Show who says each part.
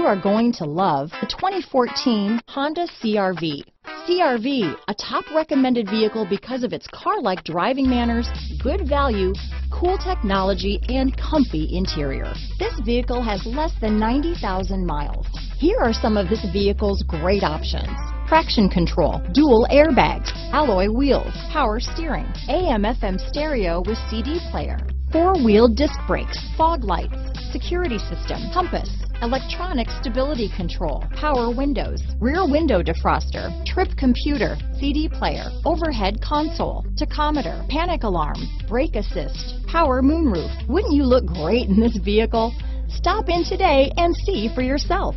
Speaker 1: you are going to love the 2014 Honda CRV. CRV, a top recommended vehicle because of its car-like driving manners, good value, cool technology, and comfy interior. This vehicle has less than 90,000 miles. Here are some of this vehicle's great options. Traction control, dual airbags, alloy wheels, power steering, AM FM stereo with CD player, four-wheel disc brakes, fog lights, security system, compass, electronic stability control, power windows, rear window defroster, trip computer, CD player, overhead console, tachometer, panic alarm, brake assist, power moonroof. Wouldn't you look great in this vehicle? Stop in today and see for yourself.